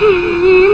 へ。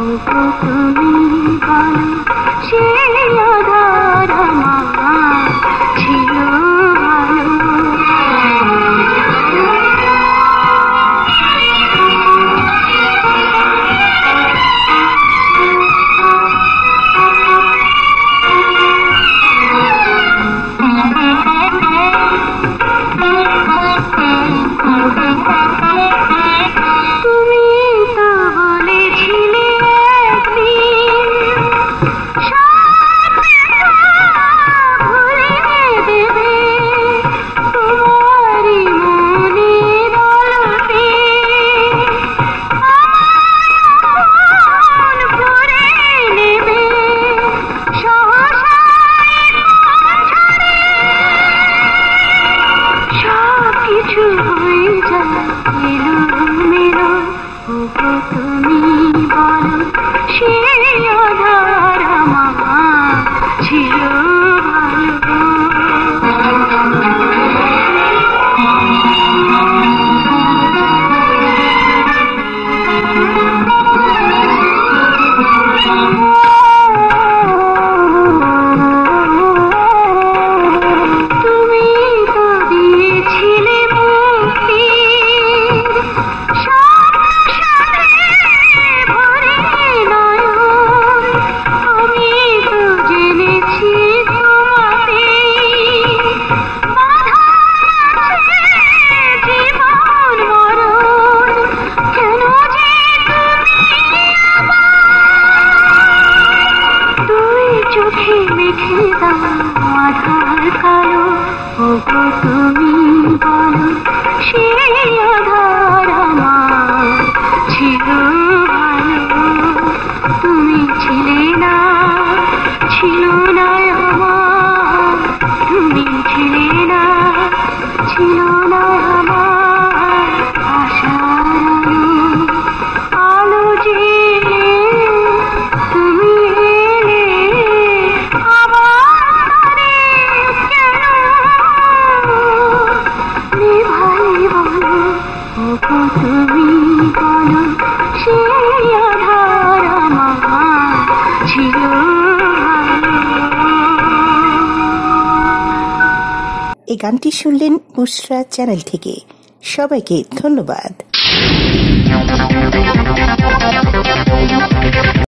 ここ踏み張る知恵よ চোখে মেখে দাও আধার কালো। ওগো তুমি বলো সে এই গানটি শুনলেন মুসরা চ্যানেল থেকে। সবাইকে ধন্যবাদ।